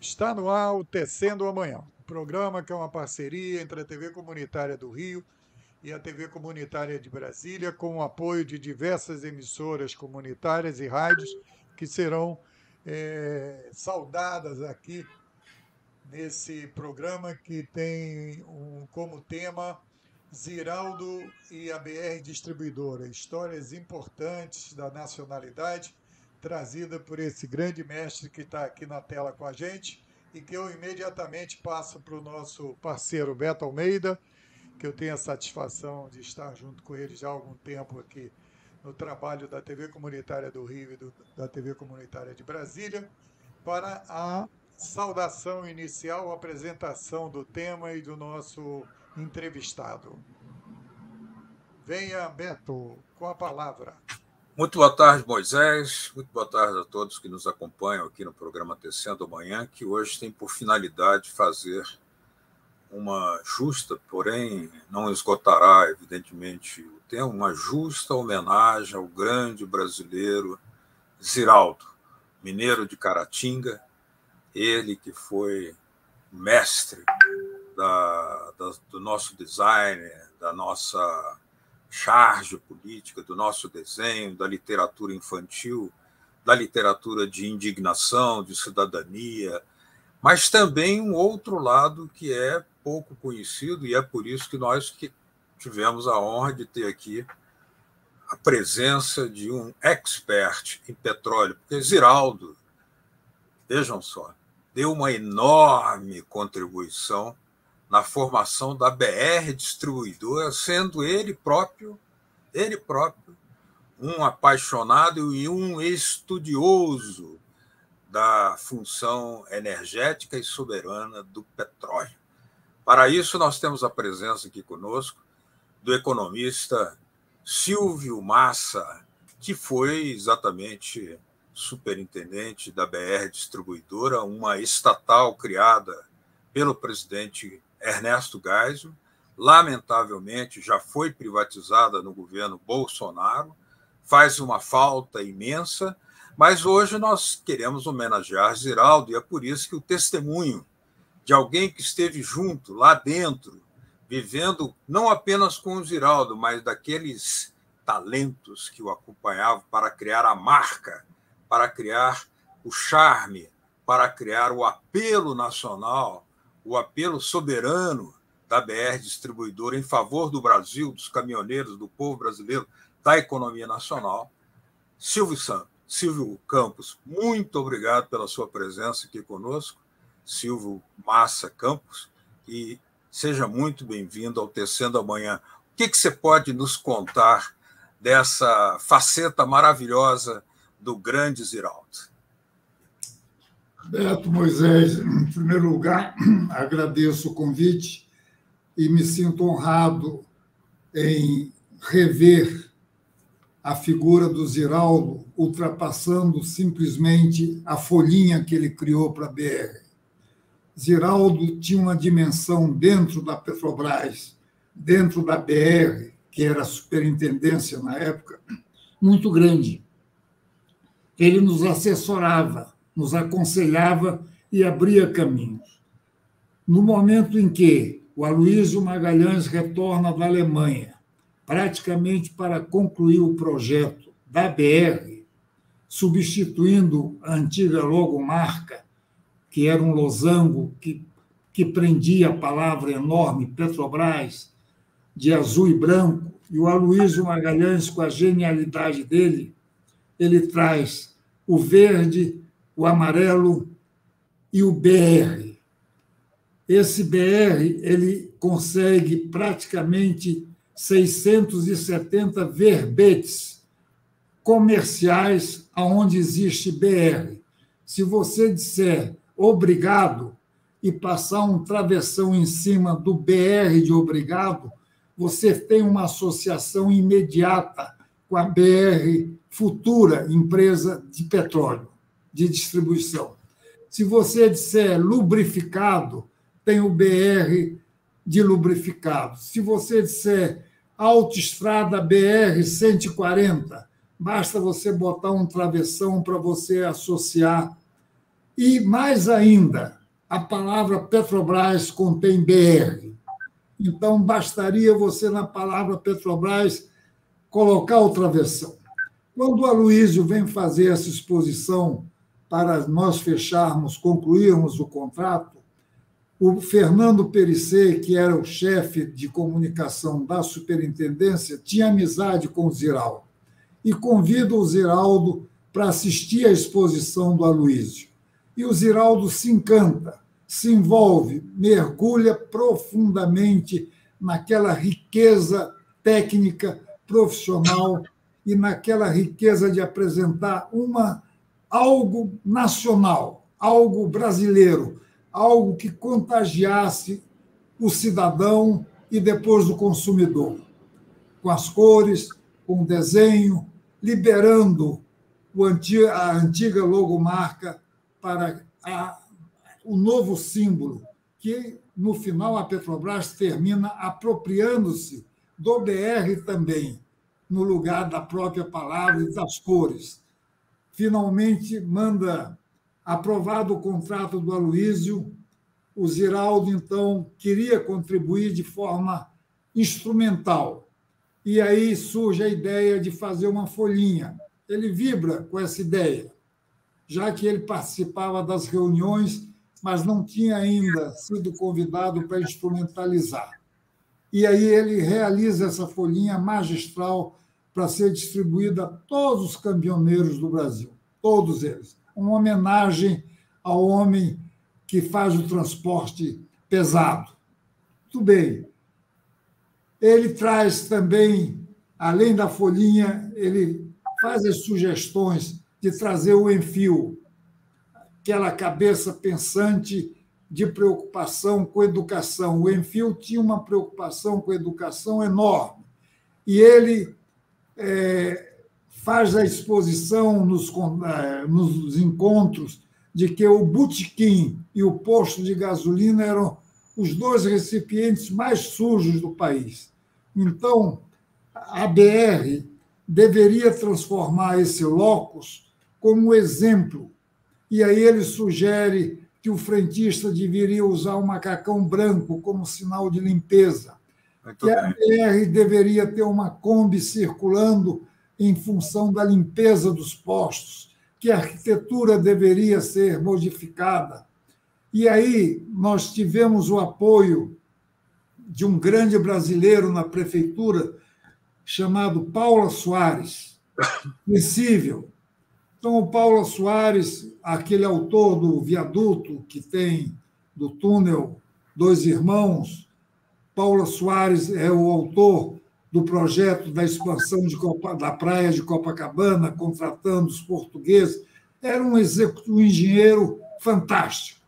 Está no ar o Tecendo Amanhã, programa que é uma parceria entre a TV Comunitária do Rio e a TV Comunitária de Brasília, com o apoio de diversas emissoras comunitárias e rádios que serão é, saudadas aqui nesse programa que tem um, como tema Ziraldo e a BR Distribuidora, histórias importantes da nacionalidade, trazida por esse grande mestre que está aqui na tela com a gente e que eu imediatamente passo para o nosso parceiro Beto Almeida, que eu tenho a satisfação de estar junto com ele já há algum tempo aqui no trabalho da TV Comunitária do Rio e do, da TV Comunitária de Brasília, para a saudação inicial, a apresentação do tema e do nosso entrevistado. Venha, Beto, com a palavra. Muito boa tarde, Moisés. Muito boa tarde a todos que nos acompanham aqui no programa Tecendo Amanhã, que hoje tem por finalidade fazer uma justa, porém não esgotará, evidentemente, o tema, uma justa homenagem ao grande brasileiro Ziraldo, mineiro de Caratinga, ele que foi mestre da, da, do nosso design, da nossa charge política, do nosso desenho, da literatura infantil, da literatura de indignação, de cidadania, mas também um outro lado que é pouco conhecido, e é por isso que nós que tivemos a honra de ter aqui a presença de um expert em petróleo, porque Ziraldo, vejam só, deu uma enorme contribuição na formação da BR Distribuidora, sendo ele próprio, ele próprio, um apaixonado e um estudioso da função energética e soberana do petróleo. Para isso, nós temos a presença aqui conosco do economista Silvio Massa, que foi exatamente superintendente da BR Distribuidora, uma estatal criada pelo presidente Ernesto Geisel, lamentavelmente já foi privatizada no governo Bolsonaro, faz uma falta imensa, mas hoje nós queremos homenagear Ziraldo e é por isso que o testemunho de alguém que esteve junto, lá dentro, vivendo não apenas com o Ziraldo, mas daqueles talentos que o acompanhavam para criar a marca, para criar o charme, para criar o apelo nacional o apelo soberano da BR Distribuidora em favor do Brasil, dos caminhoneiros, do povo brasileiro, da economia nacional. Silvio Santos, Silvio Campos, muito obrigado pela sua presença aqui conosco. Silvio Massa Campos, e seja muito bem-vindo ao Tecendo Amanhã. O que, que você pode nos contar dessa faceta maravilhosa do grande Ziraldo? Beto Moisés, em primeiro lugar, agradeço o convite e me sinto honrado em rever a figura do Ziraldo ultrapassando simplesmente a folhinha que ele criou para a BR. Ziraldo tinha uma dimensão dentro da Petrobras, dentro da BR, que era a superintendência na época, muito grande. Ele nos assessorava nos aconselhava e abria caminhos. No momento em que o Aloysio Magalhães retorna da Alemanha, praticamente para concluir o projeto da BR, substituindo a antiga logomarca, que era um losango que, que prendia a palavra enorme Petrobras, de azul e branco, e o Aloysio Magalhães, com a genialidade dele, ele traz o verde o amarelo e o BR. Esse BR ele consegue praticamente 670 verbetes comerciais aonde existe BR. Se você disser obrigado e passar um travessão em cima do BR de obrigado, você tem uma associação imediata com a BR Futura, empresa de petróleo de distribuição. Se você disser lubrificado, tem o BR de lubrificado. Se você disser autoestrada BR 140, basta você botar um travessão para você associar. E mais ainda, a palavra Petrobras contém BR. Então, bastaria você, na palavra Petrobras, colocar outra versão. Quando o Aloysio vem fazer essa exposição para nós fecharmos, concluirmos o contrato, o Fernando Perissé, que era o chefe de comunicação da superintendência, tinha amizade com o Ziraldo e convida o Ziraldo para assistir à exposição do Aloysio. E o Ziraldo se encanta, se envolve, mergulha profundamente naquela riqueza técnica, profissional e naquela riqueza de apresentar uma algo nacional, algo brasileiro, algo que contagiasse o cidadão e depois o consumidor, com as cores, com o desenho, liberando a antiga logomarca para a, o novo símbolo, que no final a Petrobras termina apropriando-se do BR também, no lugar da própria palavra e das cores. Finalmente manda aprovado o contrato do Aloísio, o Ziraldo, então, queria contribuir de forma instrumental. E aí surge a ideia de fazer uma folhinha. Ele vibra com essa ideia, já que ele participava das reuniões, mas não tinha ainda sido convidado para instrumentalizar. E aí ele realiza essa folhinha magistral para ser distribuída a todos os caminhoneiros do Brasil, todos eles uma homenagem ao homem que faz o transporte pesado. Tudo bem. Ele traz também, além da folhinha, ele faz as sugestões de trazer o enfio, aquela cabeça pensante de preocupação com educação. O Enfio tinha uma preocupação com educação enorme. E ele é, faz a exposição nos, eh, nos encontros de que o botequim e o posto de gasolina eram os dois recipientes mais sujos do país. Então, a BR deveria transformar esse locus como exemplo. E aí ele sugere que o frentista deveria usar um macacão branco como sinal de limpeza, Que a BR deveria ter uma Kombi circulando em função da limpeza dos postos, que a arquitetura deveria ser modificada. E aí nós tivemos o apoio de um grande brasileiro na prefeitura, chamado Paula Soares, sensível. Então, o Paula Soares, aquele autor do viaduto que tem do túnel Dois Irmãos, Paula Soares é o autor do projeto da expansão Copa, da praia de Copacabana, contratando os portugueses. Era um, um engenheiro fantástico.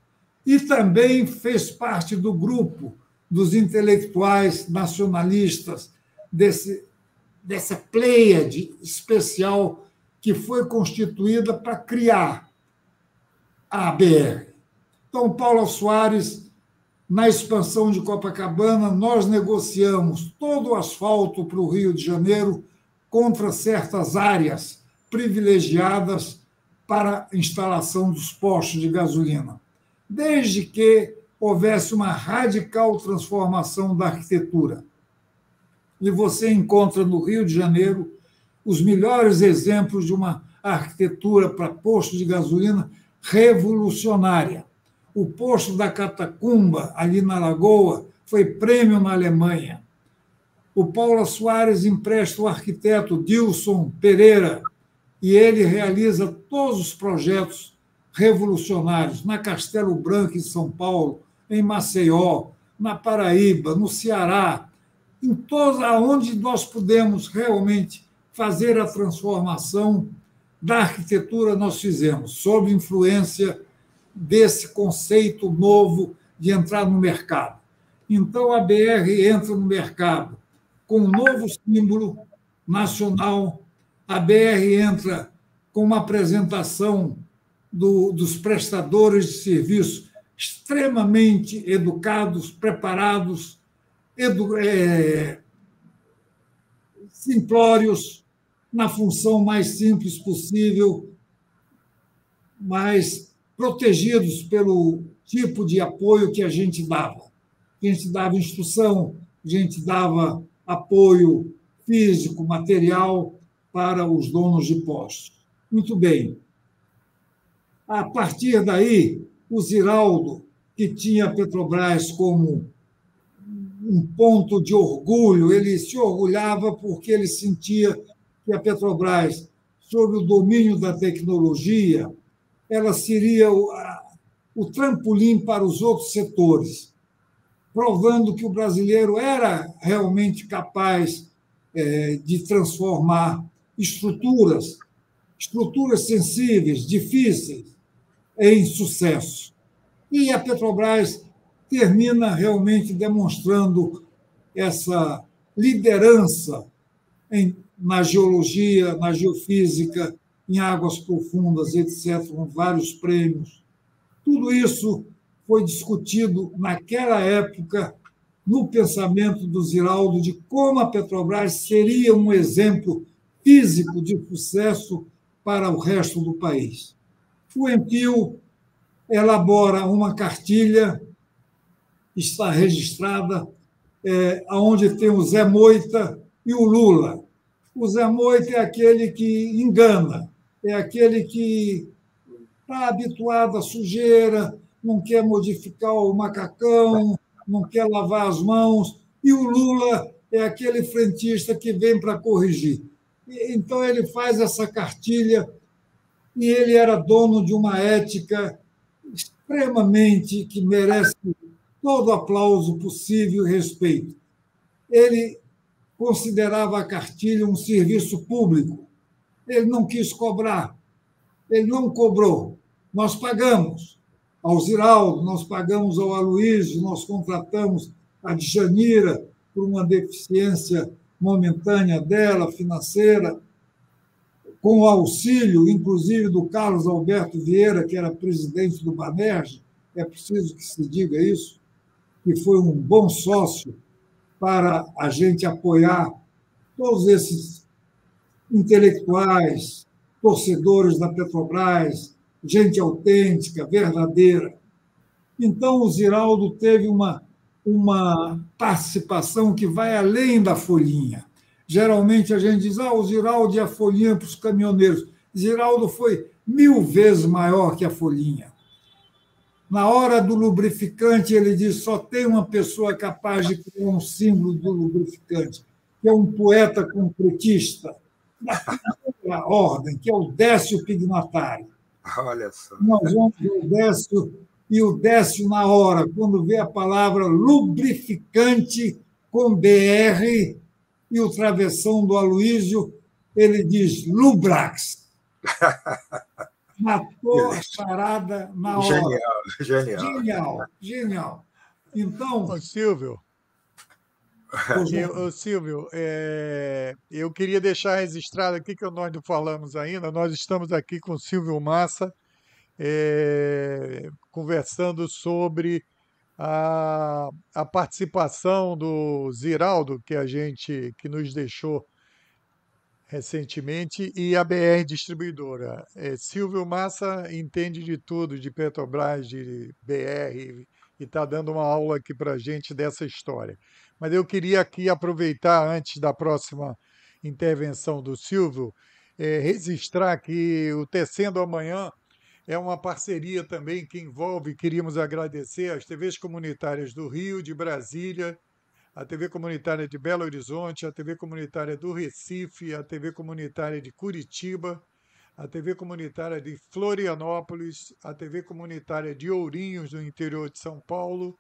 E também fez parte do grupo dos intelectuais nacionalistas, desse, dessa pleiade especial que foi constituída para criar a ABR. Então, Paulo Soares na expansão de Copacabana, nós negociamos todo o asfalto para o Rio de Janeiro contra certas áreas privilegiadas para instalação dos postos de gasolina, desde que houvesse uma radical transformação da arquitetura. E você encontra no Rio de Janeiro os melhores exemplos de uma arquitetura para posto de gasolina revolucionária o posto da Catacumba, ali na Lagoa, foi prêmio na Alemanha. O Paulo Soares empresta o arquiteto Dilson Pereira e ele realiza todos os projetos revolucionários na Castelo Branco, em São Paulo, em Maceió, na Paraíba, no Ceará, em todos aonde nós pudemos realmente fazer a transformação da arquitetura, nós fizemos, sob influência desse conceito novo de entrar no mercado. Então, a BR entra no mercado com um novo símbolo nacional, a BR entra com uma apresentação do, dos prestadores de serviço extremamente educados, preparados, edu, é, simplórios, na função mais simples possível, mais protegidos pelo tipo de apoio que a gente dava. A gente dava instrução, a gente dava apoio físico, material para os donos de postos. Muito bem. A partir daí, o Ziraldo, que tinha a Petrobras como um ponto de orgulho, ele se orgulhava porque ele sentia que a Petrobras, sob o domínio da tecnologia, ela seria o, a, o trampolim para os outros setores, provando que o brasileiro era realmente capaz é, de transformar estruturas, estruturas sensíveis, difíceis, em sucesso. E a Petrobras termina realmente demonstrando essa liderança em, na geologia, na geofísica, em águas profundas, etc., com vários prêmios. Tudo isso foi discutido naquela época no pensamento do Ziraldo de como a Petrobras seria um exemplo físico de sucesso para o resto do país. O Empio elabora uma cartilha, está registrada, é, onde tem o Zé Moita e o Lula. O Zé Moita é aquele que engana, é aquele que está habituado à sujeira, não quer modificar o macacão, não quer lavar as mãos, e o Lula é aquele frentista que vem para corrigir. Então, ele faz essa cartilha e ele era dono de uma ética extremamente que merece todo aplauso possível e respeito. Ele considerava a cartilha um serviço público. Ele não quis cobrar. Ele não cobrou. Nós pagamos ao Ziraldo, nós pagamos ao Aloysio, nós contratamos a Djanira por uma deficiência momentânea dela, financeira, com o auxílio, inclusive, do Carlos Alberto Vieira, que era presidente do Banerj, é preciso que se diga isso, que foi um bom sócio para a gente apoiar todos esses intelectuais, torcedores da Petrobras, gente autêntica, verdadeira. Então, o Ziraldo teve uma, uma participação que vai além da folhinha. Geralmente a gente diz, ah, o Ziraldo e a folhinha para os caminhoneiros. Ziraldo foi mil vezes maior que a folhinha. Na hora do lubrificante, ele diz: só tem uma pessoa capaz de criar um símbolo do lubrificante, que é um poeta concretista, da ordem, que é o Décio Pignatário. Olha só. Nós vamos ver o Décio, e o Décio, na hora, quando vê a palavra lubrificante com BR e o travessão do Aloísio, ele diz Lubrax. Matou a charada na hora. Genial, genial. Genial, genial. Então. Ô, Silvio. Eu, Silvio, é, eu queria deixar registrado aqui que nós não falamos ainda. Nós estamos aqui com o Silvio Massa, é, conversando sobre a, a participação do Ziraldo, que a gente que nos deixou recentemente, e a BR Distribuidora. É, Silvio Massa entende de tudo, de Petrobras, de BR, e está dando uma aula aqui para a gente dessa história. Mas eu queria aqui aproveitar, antes da próxima intervenção do Silvio, é, registrar que o Tecendo Amanhã é uma parceria também que envolve, queríamos agradecer às TVs comunitárias do Rio, de Brasília, a TV comunitária de Belo Horizonte, a TV comunitária do Recife, a TV comunitária de Curitiba, a TV comunitária de Florianópolis, a TV comunitária de Ourinhos, no interior de São Paulo,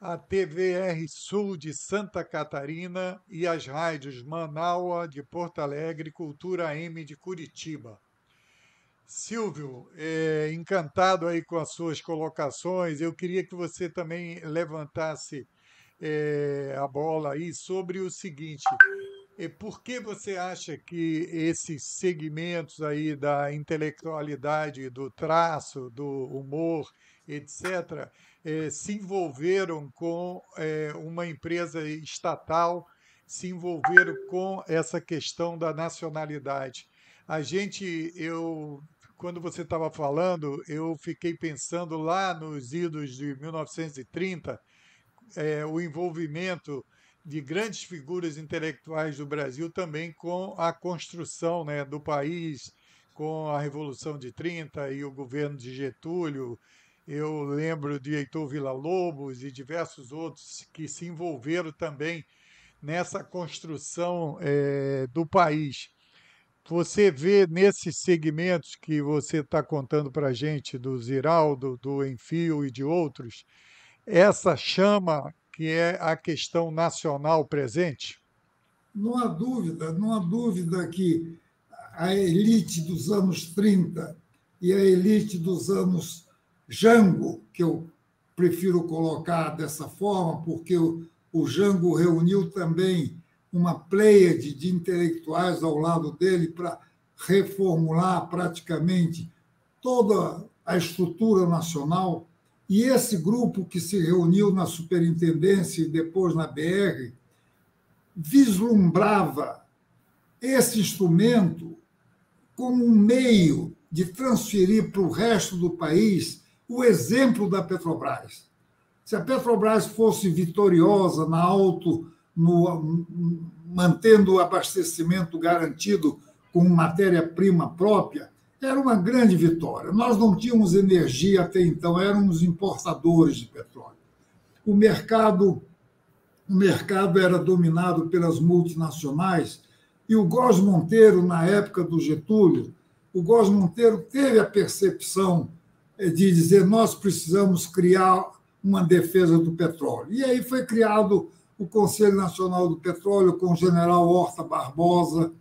a TVR Sul de Santa Catarina e as rádios Manaua de Porto Alegre, Cultura M de Curitiba. Silvio, é, encantado aí com as suas colocações. Eu queria que você também levantasse é, a bola aí sobre o seguinte: é, por que você acha que esses segmentos aí da intelectualidade, do traço, do humor, etc., é, se envolveram com é, uma empresa estatal, se envolveram com essa questão da nacionalidade? A gente, eu quando você estava falando, eu fiquei pensando lá nos idos de 1930, é, o envolvimento de grandes figuras intelectuais do Brasil também com a construção né, do país, com a Revolução de 30 e o governo de Getúlio. Eu lembro de Heitor Villa-Lobos e diversos outros que se envolveram também nessa construção é, do país. Você vê nesses segmentos que você está contando para a gente, do Ziraldo, do Enfio e de outros, essa chama que é a questão nacional presente? Não há dúvida, não há dúvida que a elite dos anos 30 e a elite dos anos Jango, que eu prefiro colocar dessa forma, porque o, Jango reuniu também uma pleiade de intelectuais ao lado dele para reformular praticamente toda a estrutura nacional. E esse grupo que se reuniu na superintendência e depois na BR vislumbrava esse instrumento como um meio de transferir para o resto do país o exemplo da Petrobras. Se a Petrobras fosse vitoriosa na auto, no, mantendo o abastecimento garantido com matéria-prima própria, era uma grande vitória. Nós não tínhamos energia até então, éramos importadores de petróleo. O mercado, o mercado era dominado pelas multinacionais e o Góes Monteiro, na época do Getúlio, o Góes Monteiro teve a percepção eh, de dizer nós precisamos criar uma defesa do petróleo. E aí foi criado o Conselho Nacional do Petróleo com o general Horta Barbosa.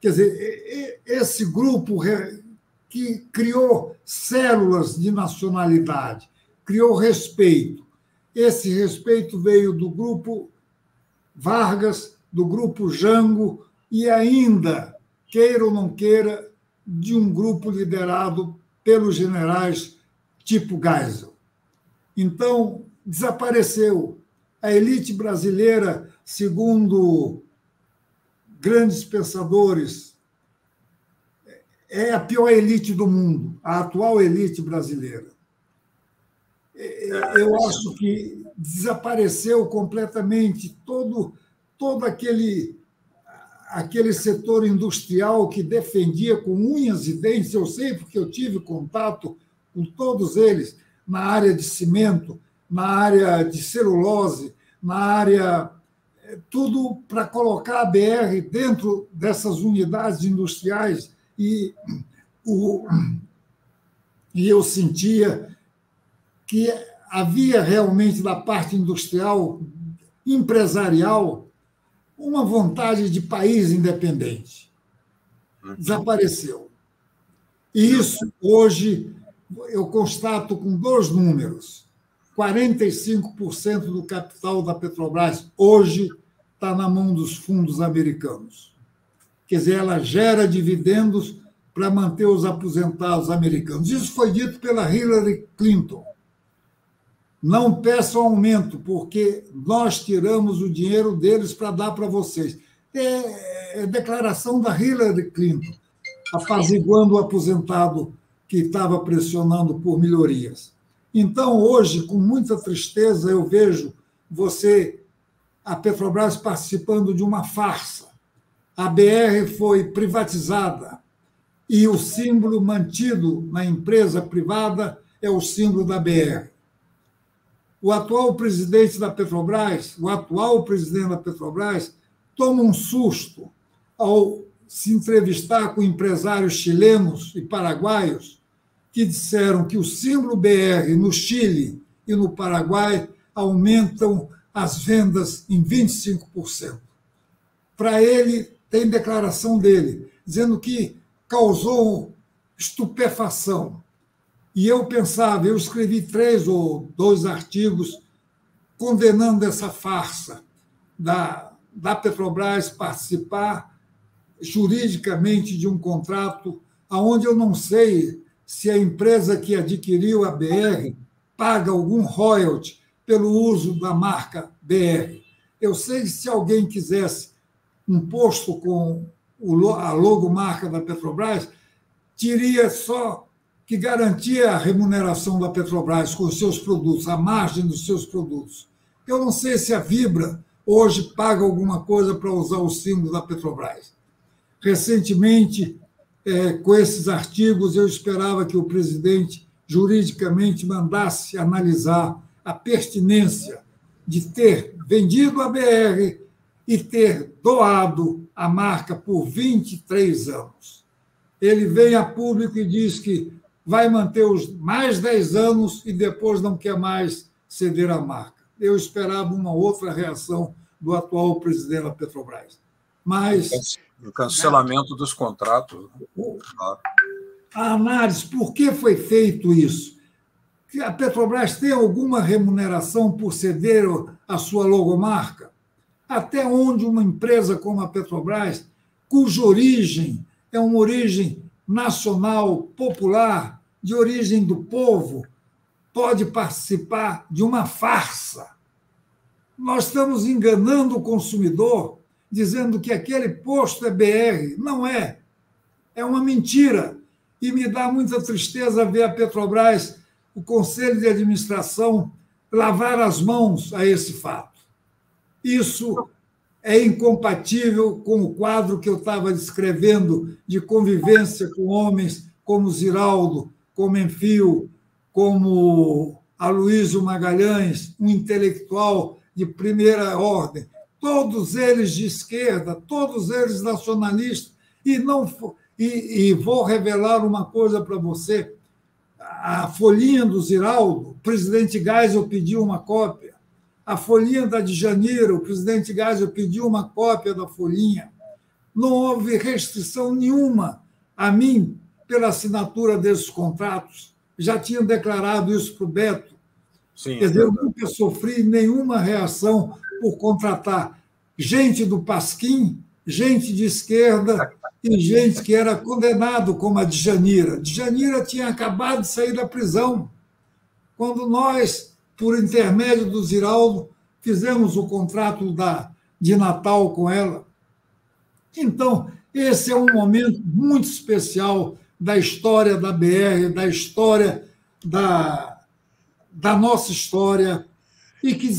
Quer dizer, esse grupo que criou células de nacionalidade, criou respeito. Esse respeito veio do grupo Vargas, do grupo Jango e ainda, queira ou não queira, de um grupo liderado pelos generais tipo Geisel. Então, desapareceu. A elite brasileira, segundo grandes pensadores é a pior elite do mundo, a atual elite brasileira. Eu acho que desapareceu completamente todo, todo aquele, aquele setor industrial que defendia com unhas e dentes, eu sei porque eu tive contato com todos eles, na área de cimento, na área de celulose, na área. Tudo para colocar a BR dentro dessas unidades industriais e, o, e eu sentia que havia realmente da parte industrial, empresarial, uma vontade de país independente. Uhum. Desapareceu. E isso, hoje, eu constato com dois números. 45% do capital da Petrobras hoje está na mão dos fundos americanos quer dizer, ela gera dividendos para manter os aposentados americanos. Isso foi dito pela Hillary Clinton. Não peçam aumento, porque nós tiramos o dinheiro deles para dar para vocês. É, é declaração da Hillary Clinton, apaziguando o aposentado que estava pressionando por melhorias. Então, hoje, com muita tristeza, eu vejo você, a Petrobras, participando de uma farsa a BR foi privatizada e o símbolo mantido na empresa privada é o símbolo da BR. O atual presidente da Petrobras, o atual presidente da Petrobras, toma um susto ao se entrevistar com empresários chilenos e paraguaios que disseram que o símbolo BR no Chile e no Paraguai aumentam as vendas em 25%. Para ele, tem declaração dele, dizendo que causou estupefação. E eu pensava, eu escrevi três ou dois artigos condenando essa farsa da, da Petrobras participar juridicamente de um contrato aonde eu não sei se a empresa que adquiriu a BR paga algum royalty pelo uso da marca BR. Eu sei que se alguém quisesse um posto com a logomarca da Petrobras, teria só que garantir a remuneração da Petrobras com os seus produtos, a margem dos seus produtos. Eu não sei se a Vibra hoje paga alguma coisa para usar o símbolo da Petrobras. Recentemente, é, com esses artigos, eu esperava que o presidente juridicamente mandasse analisar a pertinência de ter vendido a BR e ter doado a marca por 23 anos. Ele vem a público e diz que vai manter os mais 10 anos e depois não quer mais ceder a marca. Eu esperava uma outra reação do atual presidente da Petrobras. Mas. O cancelamento dos contratos. A análise, por que foi feito isso? A Petrobras tem alguma remuneração por ceder a sua logomarca? Até onde uma empresa como a Petrobras, cuja origem é uma origem nacional, popular, de origem do povo, pode participar de uma farsa? Nós estamos enganando o consumidor, dizendo que aquele posto é BR. Não é. É uma mentira. E me dá muita tristeza ver a Petrobras, o Conselho de Administração, lavar as mãos a esse fato. Isso é incompatível com o quadro que eu estava descrevendo de convivência com homens como Ziraldo, como Enfio, como Aloysio Magalhães, um intelectual de primeira ordem, todos eles de esquerda, todos eles nacionalistas, e não e, e vou revelar uma coisa para você. A folhinha do Ziraldo, o presidente Geisel pediu uma cópia. A folhinha da de Janeiro, o presidente Geisel pediu uma cópia da folhinha. Não houve restrição nenhuma a mim pela assinatura desses contratos. Já tinham declarado isso para o Beto. Sim, Quer dizer, eu nunca sofri nenhuma reação por contratar gente do Pasquim, gente de esquerda e gente que era condenado, como a Djanira. Djanira tinha acabado de sair da prisão. Quando nós, por intermédio do Ziraldo, fizemos o contrato da, de Natal com ela. Então, esse é um momento muito especial da história da BR, da história da, da nossa história e que,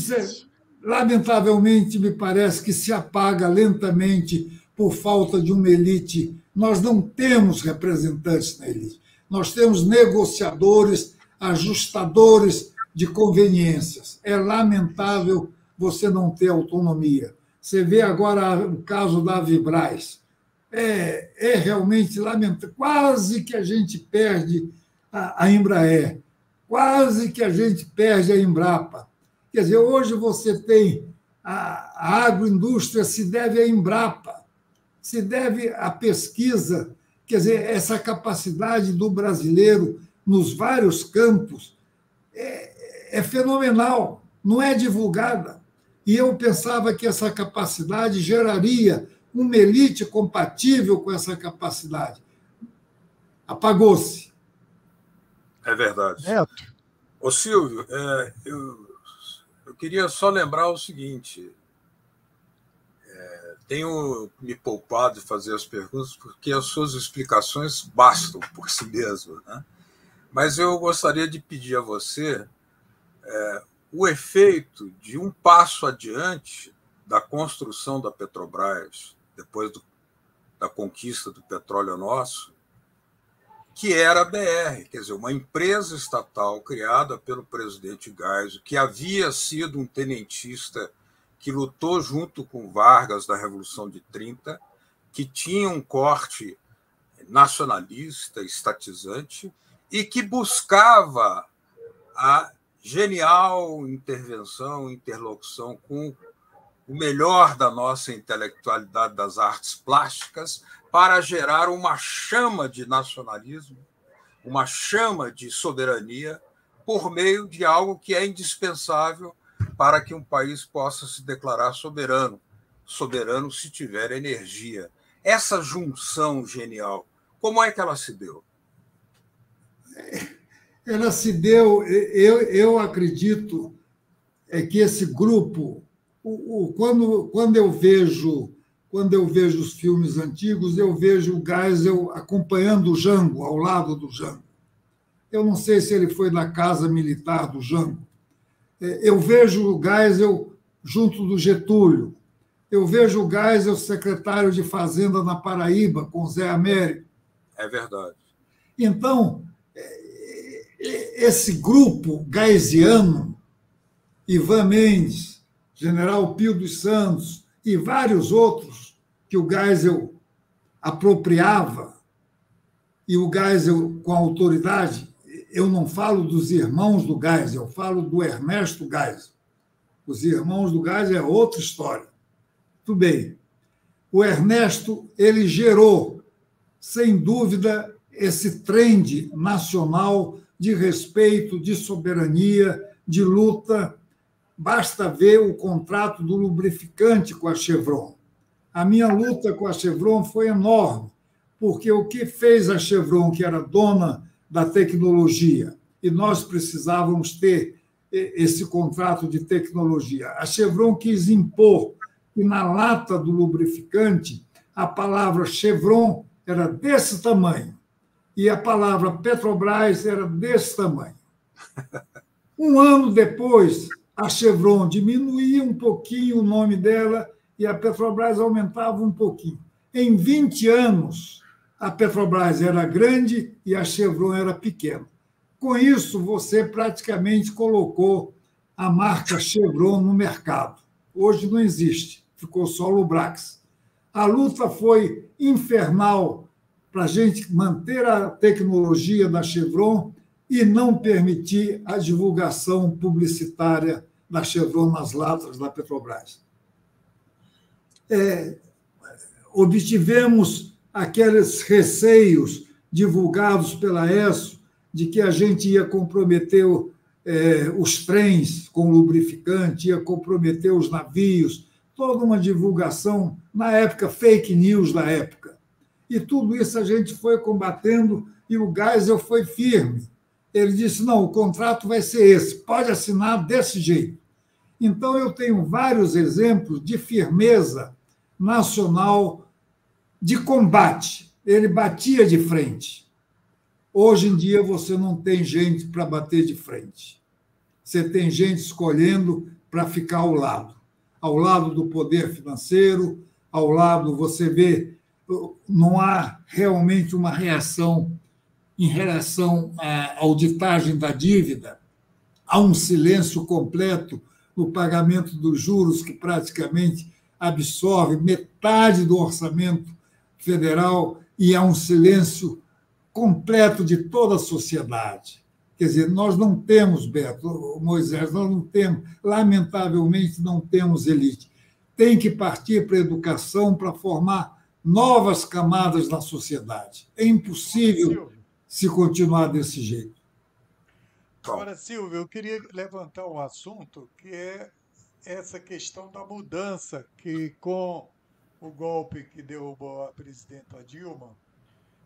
lamentavelmente, me parece que se apaga lentamente por falta de uma elite. Nós não temos representantes na elite. Nós temos negociadores, ajustadores de conveniências. É lamentável você não ter autonomia. Você vê agora o caso da Vibraz. É, é realmente lamentável. Quase que a gente perde a, a Embraer quase que a gente perde a Embrapa. Quer dizer, hoje você tem a, agroindústria se deve à Embrapa, se deve à pesquisa, quer dizer, essa capacidade do brasileiro nos vários campos é, é fenomenal, não é divulgada. E eu pensava que essa capacidade geraria uma elite compatível com essa capacidade. Apagou-se. É verdade. Neto. Ô, Silvio, é, eu, eu queria só lembrar o seguinte. É, tenho me poupado de fazer as perguntas porque as suas explicações bastam por si mesmo. Né? Mas eu gostaria de pedir a você é, o efeito de um passo adiante da construção da Petrobras, depois do, da conquista do petróleo nosso, que era a BR, quer dizer, uma empresa estatal criada pelo presidente Geisel, que havia sido um tenentista que lutou junto com Vargas da Revolução de 30, que tinha um corte nacionalista, estatizante, e que buscava a genial intervenção, interlocução com o melhor da nossa intelectualidade das artes plásticas para gerar uma chama de nacionalismo, uma chama de soberania, por meio de algo que é indispensável para que um país possa se declarar soberano. Soberano se tiver energia. Essa junção genial, como é que ela se deu? Ela se deu, eu, eu acredito, é que esse grupo, o, o, quando, quando eu vejo quando eu vejo os filmes antigos, eu vejo o Geisel acompanhando o Jango, ao lado do Jango. Eu não sei se ele foi da casa militar do Jango. É, eu vejo o Geisel junto do Getúlio. Eu vejo o Geisel secretário de Fazenda na Paraíba, com Zé Américo. É verdade. Então, é, esse grupo geisiano, Ivan Mendes, General Pio dos Santos e vários outros que o Geisel apropriava, e o Geisel com autoridade, eu não falo dos irmãos do Geisel, eu falo do Ernesto Geisel. Os irmãos do Geisel é outra história. Tudo bem. O Ernesto, ele gerou, sem dúvida, esse trend nacional de respeito, de soberania, de luta. Basta ver o contrato do lubrificante com a Chevron. A minha luta com a Chevron foi enorme, porque o que fez a Chevron, que era dona da tecnologia, e nós precisávamos ter esse contrato de tecnologia. A Chevron quis impor que na lata do lubrificante a palavra Chevron era desse tamanho e a palavra Petrobras era desse tamanho. Um ano depois, a Chevron diminuía um pouquinho o nome dela e a Petrobras aumentava um pouquinho. Em 20 anos, a Petrobras era grande e a Chevron era pequena. Com isso, você praticamente colocou a marca Chevron no mercado. Hoje não existe, ficou só o Lubrax. A luta foi infernal para a gente manter a tecnologia da Chevron e não permitir a divulgação publicitária da Chevron nas latas da Petrobras. É, obtivemos aqueles receios divulgados pela ESO de que a gente ia comprometer é, os trens com lubrificante, ia comprometer os navios, toda uma divulgação, na época, fake news da época. E tudo isso a gente foi combatendo e o Geisel foi firme. Ele disse: não, o contrato vai ser esse, pode assinar desse jeito. Então, eu tenho vários exemplos de firmeza nacional de combate. Ele batia de frente. Hoje em dia você não tem gente para bater de frente. Você tem gente escolhendo para ficar ao lado. Ao lado do poder financeiro, ao lado, você vê, não há realmente uma reação em relação à auditagem da dívida. Há um silêncio completo no pagamento dos juros, que praticamente absorve metade do orçamento federal e há um silêncio completo de toda a sociedade. Quer dizer, nós não temos, Beto, Moisés, nós não temos, lamentavelmente, não temos elite. Tem que partir para a educação para formar novas camadas na sociedade. É impossível se continuar desse jeito. Agora, Silvio, eu queria levantar um assunto que é essa questão da mudança que, com o golpe que derrubou a presidenta Dilma,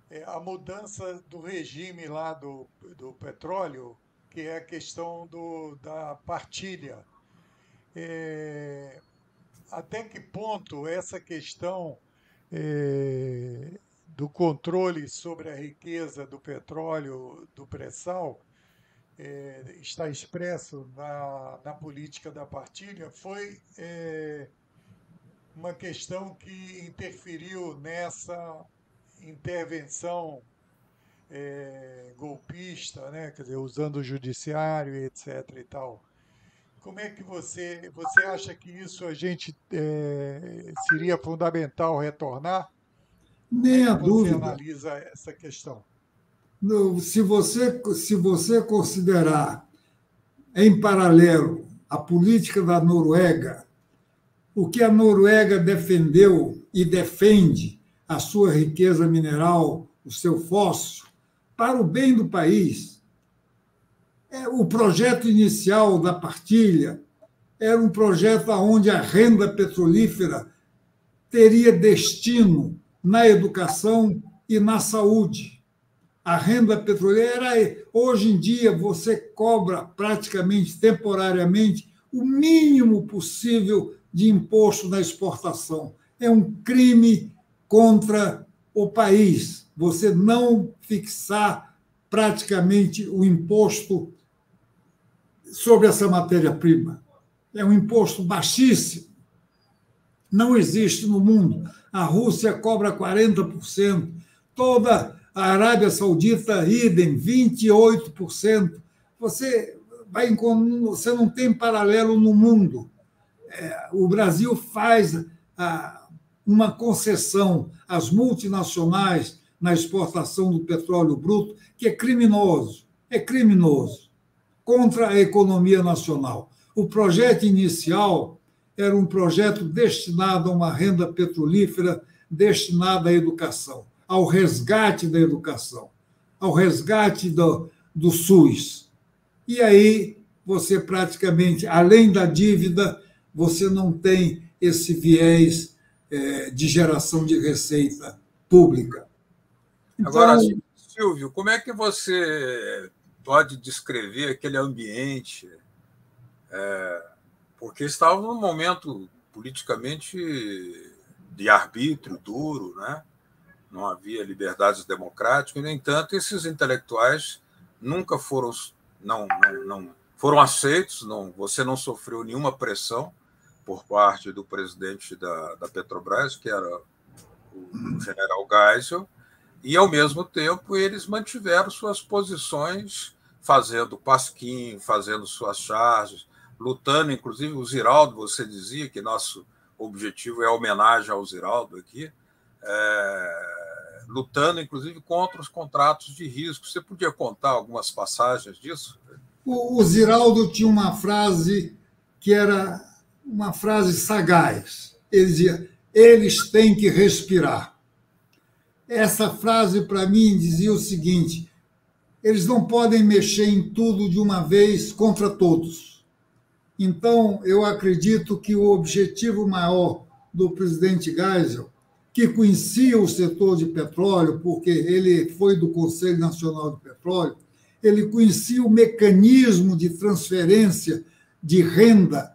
é a mudança do regime lá do, do petróleo, que é a questão do, da partilha. É, até que ponto essa questão é, do controle sobre a riqueza do petróleo, do pré-sal, é, está expresso na, na política da partilha, foi é, uma questão que interferiu nessa intervenção golpista, né? Quer dizer, usando o judiciário, etc. e tal. Como é que você você acha que isso a gente é, seria fundamental retornar? Nem a dúvida. Você analisa essa questão. se você se você considerar em paralelo a política da Noruega o que a Noruega defendeu e defende a sua riqueza mineral, o seu fóssil, para o bem do país. É, o projeto inicial da partilha era um projeto onde a renda petrolífera teria destino na educação e na saúde. A renda petroleira, hoje em dia, você cobra praticamente temporariamente o mínimo possível de imposto na exportação. é um crime contra o país. Você não fixar praticamente o imposto sobre essa matéria-prima. É um imposto baixíssimo. Não existe no mundo. A Rússia cobra 40%, toda a Arábia Saudita, idem, 28%. Você, vai, você não tem paralelo no mundo. É, o Brasil faz a, uma concessão às multinacionais na exportação do petróleo bruto, que é criminoso. É criminoso contra a economia nacional. O projeto inicial era um projeto destinado a uma renda petrolífera destinada à educação, ao resgate da educação, ao resgate do, do SUS. E aí você praticamente, além da dívida, você não tem esse viés é, de geração de receita pública. Então, Agora, Silvio, como é que você pode descrever aquele ambiente? É, porque estava num momento politicamente de arbítrio duro, né? não havia liberdades democráticas, no entanto, esses intelectuais nunca foram, não, não, não foram aceitos, não, você não sofreu nenhuma pressão por parte do presidente da, da Petrobras, que era o general Geisel, e, ao mesmo tempo, eles mantiveram suas posições, fazendo pasquim, fazendo suas charges, lutando, inclusive, o Ziraldo, você dizia que nosso objetivo é homenagem ao Ziraldo aqui, é, lutando, inclusive, contra os contratos de risco. Você podia contar algumas passagens disso? O, o Ziraldo tinha uma frase que era uma frase sagaz. Ele dizia: eles têm que respirar. Essa frase, para mim, dizia o seguinte: eles não podem mexer em tudo de uma vez contra todos. Então, eu acredito que o objetivo maior do presidente Geisel, que conhecia o setor de petróleo, porque ele foi do Conselho Nacional de Petróleo, ele conhecia o mecanismo de transferência de renda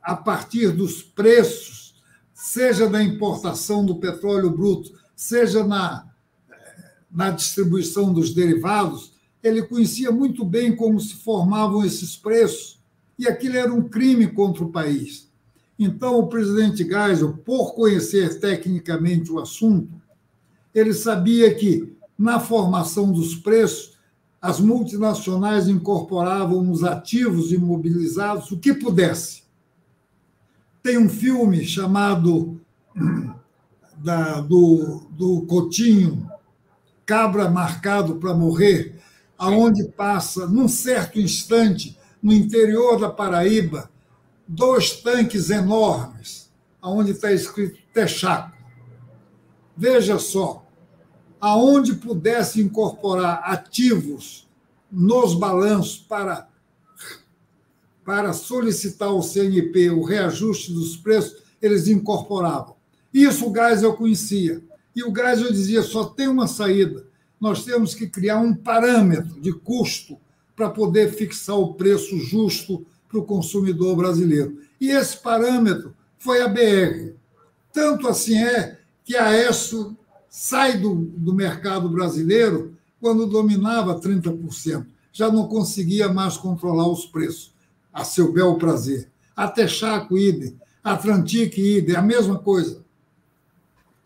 a partir dos preços, seja na importação do petróleo bruto, seja na, na distribuição dos derivados, ele conhecia muito bem como se formavam esses preços, e aquilo era um crime contra o país. Então, o presidente Geisel, por conhecer tecnicamente o assunto, ele sabia que, na formação dos preços, as multinacionais incorporavam nos ativos imobilizados o que pudesse. Tem um filme chamado da, do, do Cotinho, Cabra Marcado para Morrer, aonde passa, num certo instante, no interior da Paraíba, dois tanques enormes, aonde está escrito Texaco. Veja só, aonde pudesse incorporar ativos nos balanços para para solicitar ao CNP o reajuste dos preços, eles incorporavam. Isso o Geisel conhecia. E o Geisel dizia: só tem uma saída. Nós temos que criar um parâmetro de custo para poder fixar o preço justo para o consumidor brasileiro. E esse parâmetro foi a BR. Tanto assim é que a ESSO sai do, do mercado brasileiro quando dominava 30%. Já não conseguia mais controlar os preços a seu bel prazer. A Texaco, idem. A Atlantic, idem. A mesma coisa.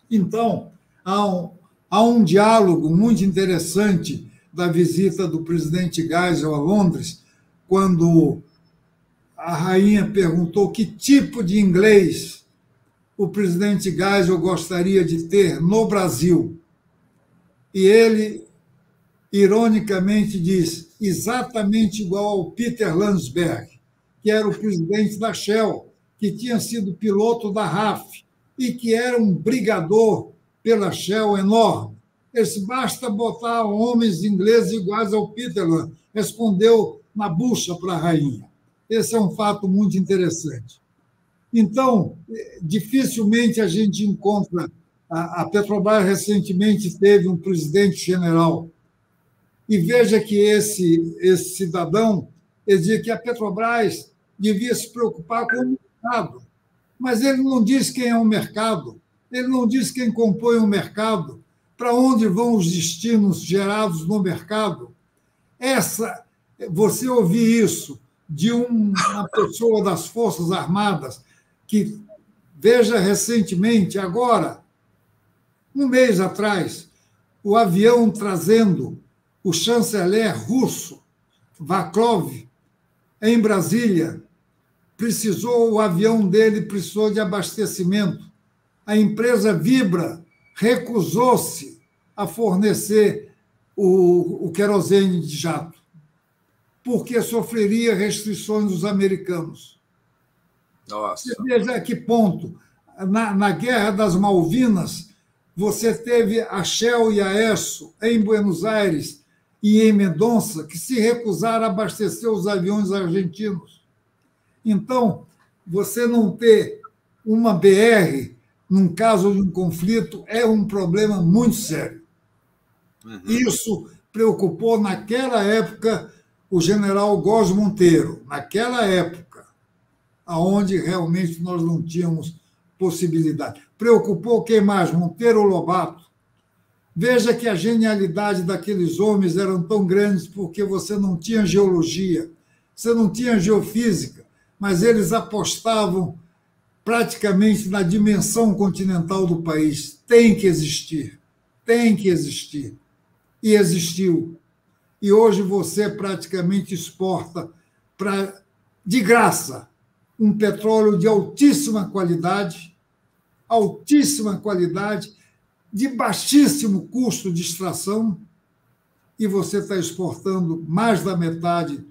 Então, há um, há um diálogo muito interessante da visita do presidente Geisel a Londres, quando a rainha perguntou que tipo de inglês o presidente Geisel gostaria de ter no Brasil. E ele, ironicamente, diz exatamente igual ao Peter Landsberg que era o presidente da Shell, que tinha sido piloto da RAF e que era um brigador pela Shell enorme. Esse basta botar homens ingleses iguais ao Peterland, respondeu na bucha para a rainha. Esse é um fato muito interessante. Então, dificilmente a gente encontra. A Petrobras recentemente teve um presidente general. E veja que esse, esse cidadão dizia que a Petrobras devia se preocupar com o mercado. Mas ele não diz quem é o mercado. Ele não diz quem compõe o mercado, para onde vão os destinos gerados no mercado. Essa, você ouvir isso de uma pessoa das Forças Armadas que veja recentemente, agora, um mês atrás, o avião trazendo o chanceler russo Vaklov em Brasília precisou o avião dele precisou de abastecimento. A empresa Vibra recusou-se a fornecer o, o querosene de jato, porque sofreria restrições dos americanos. Nossa. Você veja a que ponto. Na, na Guerra das Malvinas, você teve a Shell e a ESSO em Buenos Aires e em Mendonça, que se recusaram a abastecer os aviões argentinos. Então, você não ter uma BR num caso de um conflito é um problema muito sério. Uhum. Isso preocupou naquela época o general Góes Monteiro, naquela época, aonde realmente nós não tínhamos possibilidade. Preocupou quem mais? Monteiro Lobato. Veja que a genialidade daqueles homens eram tão grandes porque você não tinha geologia, você não tinha geofísica, mas eles apostavam praticamente na dimensão continental do país. Tem que existir, tem que existir. E existiu. E hoje você praticamente exporta para de graça um petróleo de altíssima qualidade, altíssima qualidade, de baixíssimo custo de extração, e você está exportando mais da metade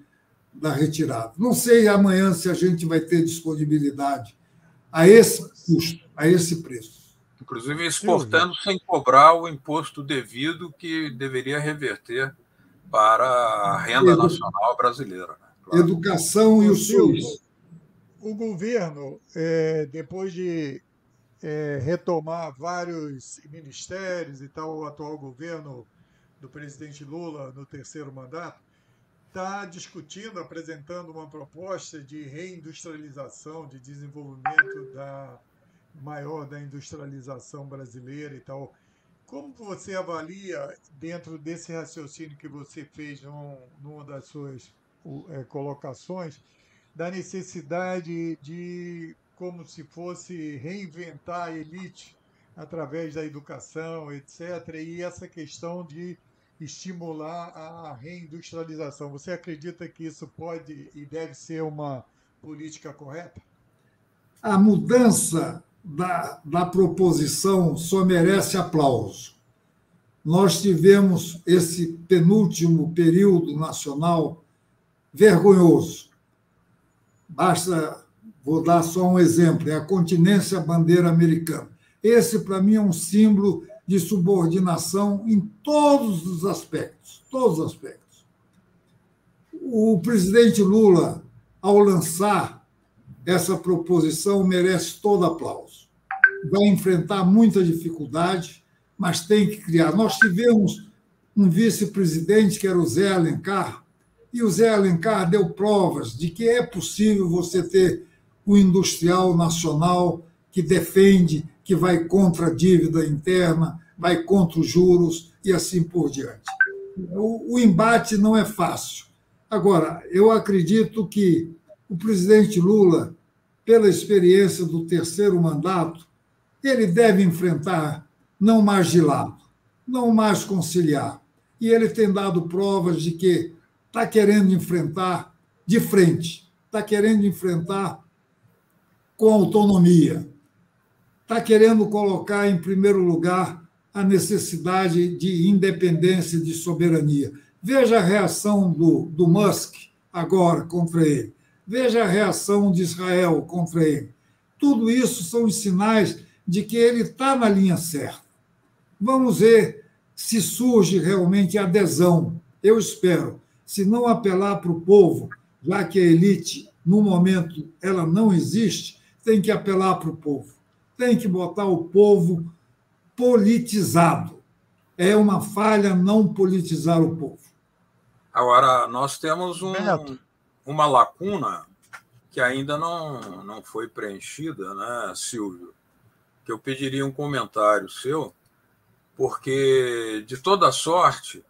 da retirada. Não sei amanhã se a gente vai ter disponibilidade a esse custo, a esse preço. Inclusive exportando sem cobrar o imposto devido que deveria reverter para a renda Edu... nacional brasileira. Né? Claro. Educação e o SUS. O governo, é, depois de é, retomar vários ministérios e tal, o atual governo do presidente Lula no terceiro mandato, está discutindo, apresentando uma proposta de reindustrialização, de desenvolvimento da maior da industrialização brasileira e tal. Como você avalia, dentro desse raciocínio que você fez num, numa das suas é, colocações, da necessidade de como se fosse reinventar a elite através da educação, etc. E essa questão de estimular a reindustrialização. Você acredita que isso pode e deve ser uma política correta? A mudança da, da proposição só merece aplauso. Nós tivemos esse penúltimo período nacional vergonhoso. Basta Vou dar só um exemplo: é a continência bandeira americana. Esse, para mim, é um símbolo de subordinação em todos os aspectos todos os aspectos. O presidente Lula, ao lançar essa proposição, merece todo aplauso. Vai enfrentar muita dificuldade, mas tem que criar. Nós tivemos um vice-presidente, que era o Zé Alencar, e o Zé Alencar deu provas de que é possível você ter o industrial nacional que defende, que vai contra a dívida interna, vai contra os juros e assim por diante. O, o embate não é fácil. Agora, eu acredito que o presidente Lula, pela experiência do terceiro mandato, ele deve enfrentar não mais de lado, não mais conciliar. E ele tem dado provas de que está querendo enfrentar de frente, está querendo enfrentar com autonomia. Está querendo colocar em primeiro lugar a necessidade de independência e de soberania. Veja a reação do, do Musk agora contra ele. Veja a reação de Israel contra ele. Tudo isso são os sinais de que ele está na linha certa. Vamos ver se surge realmente adesão. Eu espero. Se não apelar para o povo, já que a elite, no momento, ela não existe, tem que apelar para o povo, tem que botar o povo politizado. É uma falha não politizar o povo. Agora, nós temos um, uma lacuna que ainda não, não foi preenchida, né, Silvio? que eu pediria um comentário seu, porque, de toda sorte,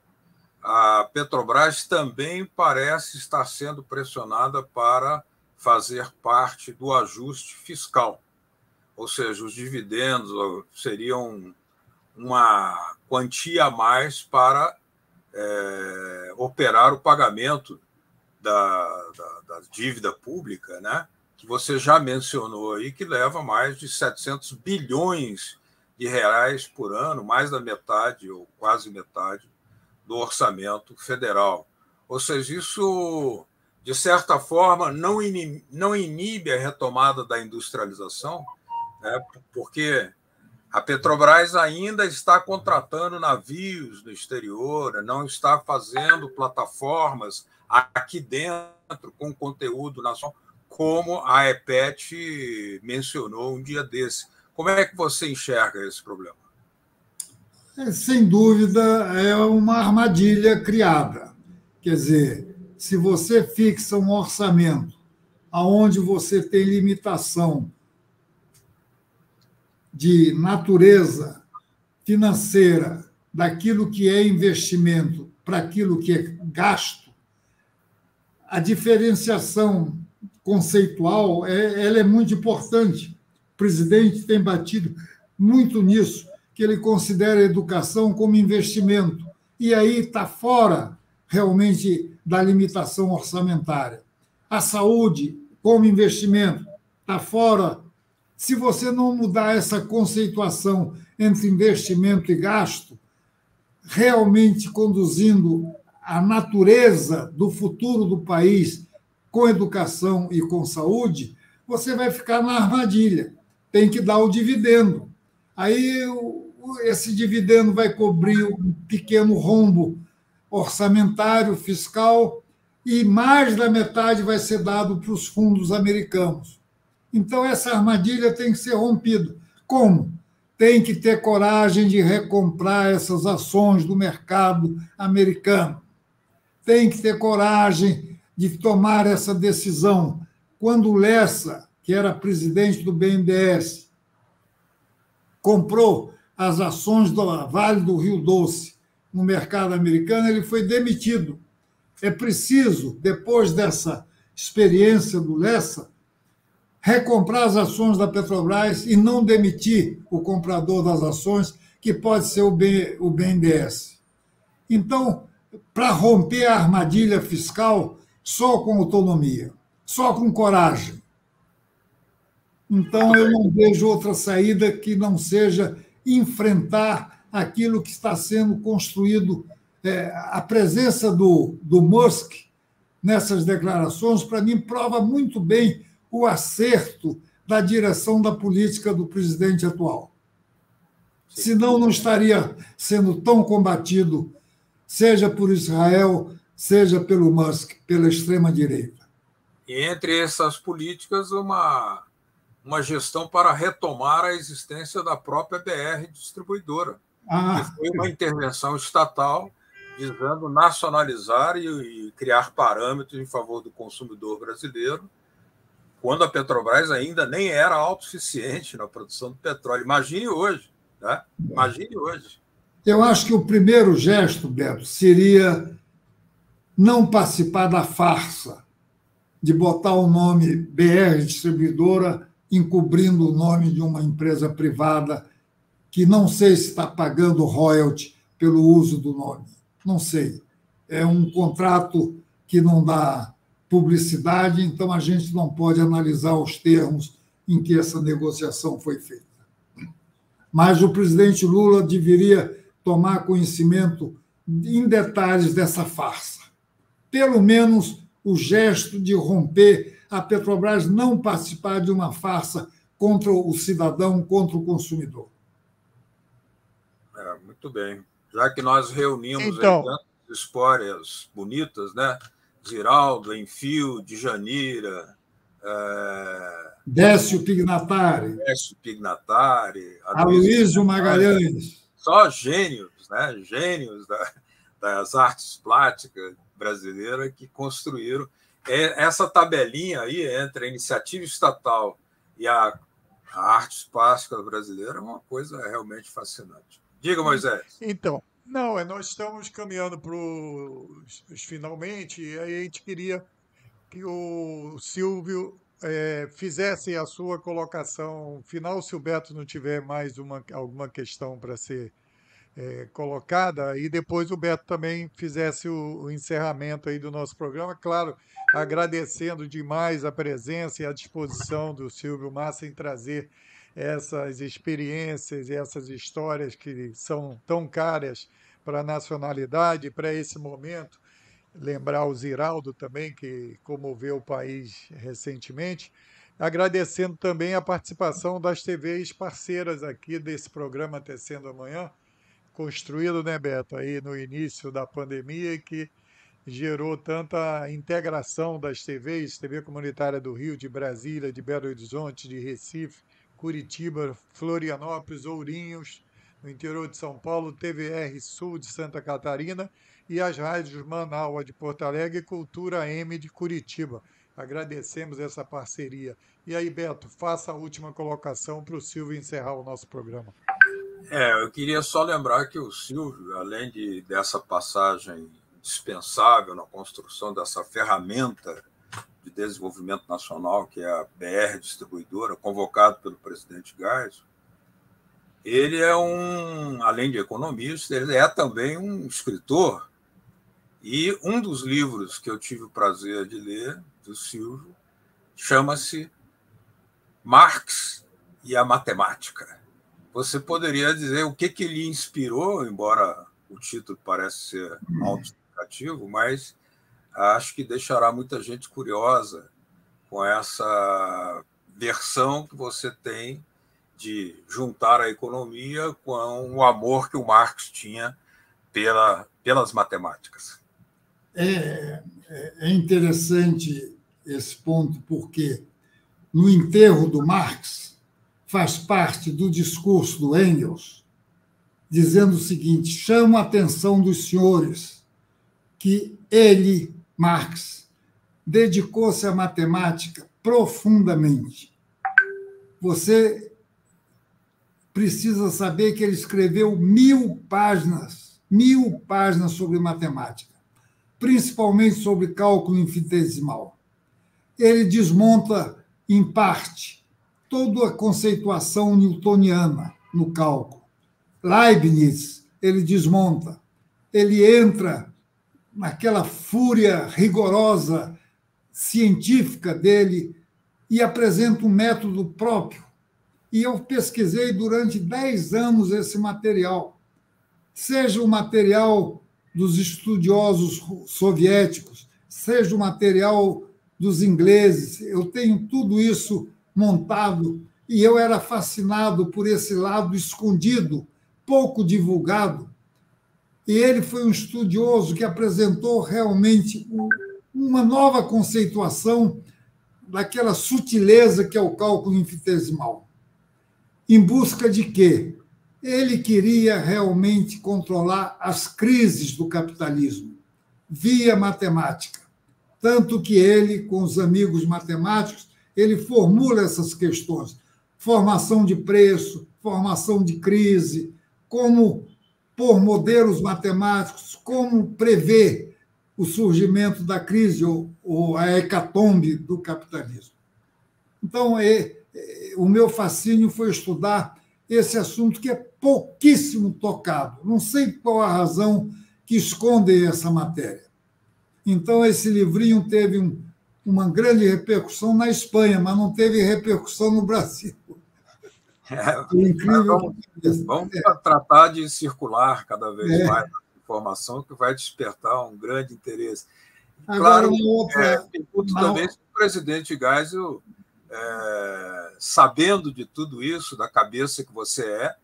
a Petrobras também parece estar sendo pressionada para fazer parte do ajuste fiscal. Ou seja, os dividendos seriam uma quantia a mais para é, operar o pagamento da, da, da, dívida pública, né? que você já mencionou aí, que leva mais de 700 bilhões de reais por ano, mais da metade ou quase metade do orçamento federal. Ou seja, isso, de certa forma, não inibe, não inibe a retomada da industrialização, né? porque a Petrobras ainda está contratando navios no exterior, não está fazendo plataformas aqui dentro com conteúdo nacional, como a EPET mencionou um dia desse. Como é que você enxerga esse problema? É, sem dúvida, é uma armadilha criada. Quer dizer, se você fixa um orçamento aonde você tem limitação de natureza financeira daquilo que é investimento para aquilo que é gasto, a diferenciação conceitual é, ela é muito importante. O presidente tem batido muito nisso que ele considera a educação como investimento. E aí está fora realmente da limitação orçamentária. A saúde, como investimento, está fora. Se você não mudar essa conceituação entre investimento e gasto, realmente conduzindo a natureza do futuro do país com educação e com saúde, você vai ficar na armadilha. Tem que dar o dividendo. Aí esse dividendo vai cobrir um pequeno rombo orçamentário, fiscal, e mais da metade vai ser dado para os fundos americanos. Então, essa armadilha tem que ser rompida. Como? Tem que ter coragem de recomprar essas ações do mercado americano. Tem que ter coragem de tomar essa decisão. Quando Lessa, que era presidente do BNDES, comprou as ações do Vale do Rio Doce no mercado americano, ele foi demitido. É preciso, depois dessa experiência do Lessa, recomprar as ações da Petrobras e não demitir o comprador das ações, que pode ser o BNDES. Então, para romper a armadilha fiscal, só com autonomia, só com coragem. Então, eu não vejo outra saída que não seja enfrentar aquilo que está sendo construído. É, a presença do, do Musk nessas declarações, para mim, prova muito bem o acerto da direção da política do presidente atual. Senão, não estaria sendo tão combatido, seja por Israel, seja pelo Musk, pela extrema-direita. E entre essas políticas, uma uma gestão para retomar a existência da própria BR distribuidora, ah. que foi uma intervenção estatal visando nacionalizar e, e, criar parâmetros em favor do consumidor brasileiro, quando a Petrobras ainda nem era autossuficiente na produção do petróleo. Imagine hoje, né? Imagine hoje. Eu acho que o primeiro gesto, Beto, seria não participar da farsa de botar o nome BR Distribuidora encobrindo o nome de uma empresa privada que não sei se está pagando royalty pelo uso do nome. Não sei. É um contrato que não dá publicidade, então a gente não pode analisar os termos em que essa negociação foi feita. Mas o presidente Lula deveria tomar conhecimento em detalhes dessa farsa. Pelo menos o gesto de romper a Petrobras não participar de uma farsa contra o cidadão, contra o consumidor. É, muito bem. Já que nós reunimos então, tantas histórias bonitas, né? Ziraldo, Enfio, Djanira, é... Décio Pignatari. Décio Pignatari. Aloysio Magalhães. Só gênios, né? Gênios da, das artes plásticas brasileiras que construíram é, essa tabelinha aí entre a iniciativa estatal e a A arte plástica brasileira é uma coisa realmente fascinante. Diga, Moisés. Então, não, é, nós estamos caminhando para os finalmente, e aí a gente queria que o Silvio é, fizesse a sua colocação final, se o Beto não tiver mais uma, alguma questão para ser é, colocada, e depois o Beto também fizesse o, o, encerramento aí do nosso programa, claro, agradecendo demais a presença e a disposição do Silvio Massa em trazer essas experiências e essas histórias que são tão caras para a nacionalidade, para esse momento. Lembrar o Ziraldo também, que comoveu o país recentemente. Agradecendo também a participação das TVs parceiras aqui desse programa Tecendo Amanhã, construído, né, Beto, aí no início da pandemia, que gerou tanta integração das TVs, TV Comunitária do Rio, de Brasília, de Belo Horizonte, de Recife, Curitiba, Florianópolis, Ourinhos, no interior de São Paulo, TVR Sul de Santa Catarina e as rádios Manaus de Porto Alegre e Cultura M de Curitiba. Agradecemos essa parceria. E aí, Beto, faça a última colocação para o Silvio encerrar o nosso programa. É, eu queria só lembrar que o Silvio, além de, dessa passagem dispensável na construção dessa ferramenta de desenvolvimento nacional, que é a BR Distribuidora, convocado pelo presidente Gás, ele é um, além de economista, ele é também um escritor. E um dos livros que eu tive o prazer de ler, do Silvio, chama-se Marx e a Matemática. Você poderia dizer o que, que lhe inspirou, embora o título pareça ser autoexplicativo, mas acho que deixará muita gente curiosa com essa versão que você tem de juntar a economia com o amor que o Marx tinha pela, pelas matemáticas. É, é interessante esse ponto, porque no enterro do Marx faz parte do discurso do Engels, dizendo o seguinte: chamo a atenção dos senhores que ele, Marx, dedicou-se à matemática profundamente. Você precisa saber que ele escreveu mil páginas, mil páginas sobre matemática, principalmente sobre cálculo infinitesimal. Ele desmonta, em parte, toda a conceituação newtoniana no cálculo. Leibniz, ele desmonta. Ele entra naquela fúria rigorosa científica dele e apresenta um método próprio e eu pesquisei durante 10 anos esse material. Seja o material dos estudiosos soviéticos, seja o material dos ingleses, eu tenho tudo isso montado e eu era fascinado por esse lado escondido, pouco divulgado. E ele foi um estudioso que apresentou realmente uma nova conceituação daquela sutileza que é o cálculo infinitesimal. Em busca de quê? Ele queria realmente controlar as crises do capitalismo via matemática. Tanto que ele, com os amigos matemáticos, ele formula essas questões: formação de preço, formação de crise, como por modelos matemáticos, como prever o surgimento da crise ou, ou a hecatombe do capitalismo. Então, é, o meu fascínio foi estudar esse assunto que é pouquíssimo tocado. Não sei qual a razão que esconde essa matéria. Então, esse livrinho teve um, uma grande repercussão na Espanha, mas não teve repercussão no Brasil. É, incrível. Vamos, vamos é. tratar de circular cada vez é. mais a informação, que vai despertar um grande interesse. Agora, claro, outra, é, pergunto também se o presidente Geisel é, sabendo de tudo isso, da cabeça que você é,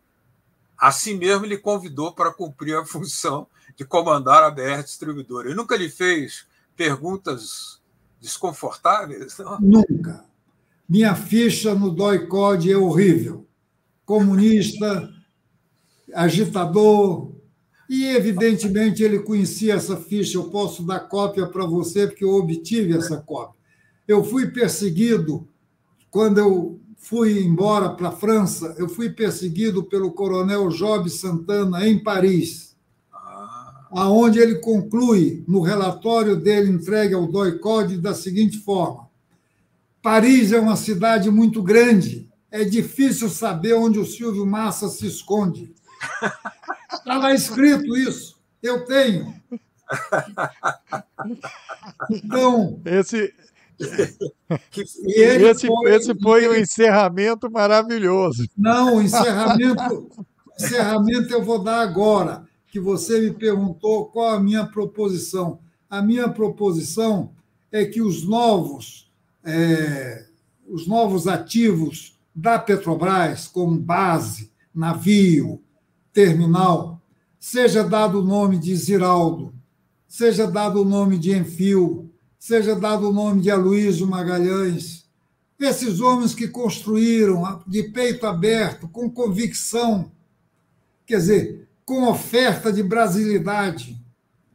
assim mesmo ele convidou para cumprir a função de comandar a BR Distribuidora. Ele nunca lhe fez perguntas desconfortáveis? Não? Nunca. Minha ficha no DOI-CODE é horrível. Comunista, agitador, e, evidentemente, ele conhecia essa ficha. Eu posso dar cópia para você, porque eu obtive essa cópia. Eu fui perseguido quando eu fui embora para a França, eu fui perseguido pelo coronel Job Santana em Paris, aonde ele conclui no relatório dele entregue ao DOI-CODE da seguinte forma: Paris é uma cidade muito grande, é difícil saber onde o Silvio Massa se esconde. Está lá escrito isso, eu tenho. Então. Esse, esse, foi, esse foi um encerramento maravilhoso. Não, o encerramento, encerramento eu vou dar agora, que você me perguntou qual a minha proposição. A minha proposição é que os novos, é, os novos ativos da Petrobras, como base, navio, terminal, seja dado o nome de Ziraldo, seja dado o nome de Enfio, seja dado o nome de Aloysio Magalhães, esses homens que construíram de peito aberto, com convicção, quer dizer, com oferta de brasilidade.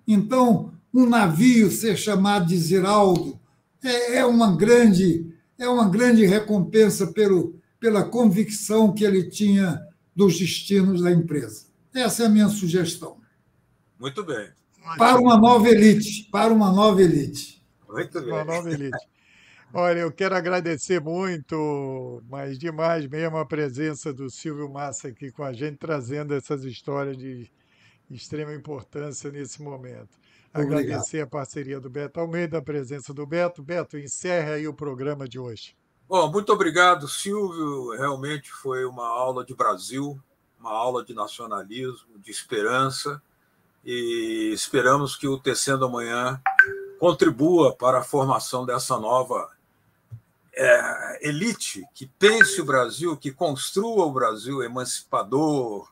Então, um navio ser chamado de Ziraldo é, é uma grande é uma grande recompensa pelo, pela convicção que ele tinha dos destinos da empresa. Essa é a minha sugestão. Muito bem. Para uma nova elite, para uma nova elite. Muito bem. Uma nova elite. Olha, eu quero agradecer muito, mas demais mesmo, a presença do Silvio Massa aqui com a gente, trazendo essas histórias de extrema importância nesse momento. Obrigado. Agradecer a parceria do Beto Almeida, a presença do Beto. Beto, encerra aí o programa de hoje. Bom, muito obrigado, Silvio. Realmente foi uma aula de Brasil, uma aula de nacionalismo, de esperança, e esperamos que o Tecendo Amanhã contribua para a formação dessa nova é, elite que pense o Brasil, que construa o Brasil emancipador,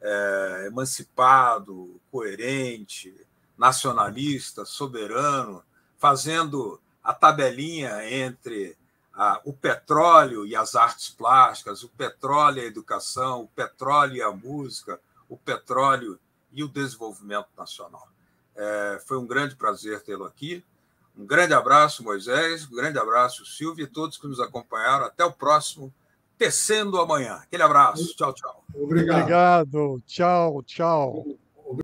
é, emancipado, coerente, nacionalista, soberano, fazendo a tabelinha entre a, o petróleo e as artes plásticas, o petróleo e a educação, o petróleo e a música, o petróleo e o desenvolvimento nacional. É, foi um grande prazer tê-lo aqui. Um grande abraço, Moisés, um grande abraço, Silvio, e todos que nos acompanharam. Até o próximo Tecendo Amanhã. Aquele abraço. Tchau, tchau. Obrigado. Obrigado. Tchau, tchau.